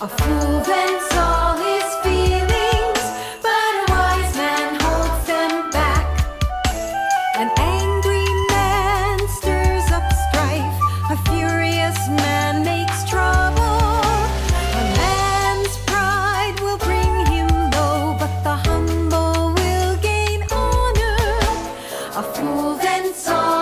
A fool vents all tu song.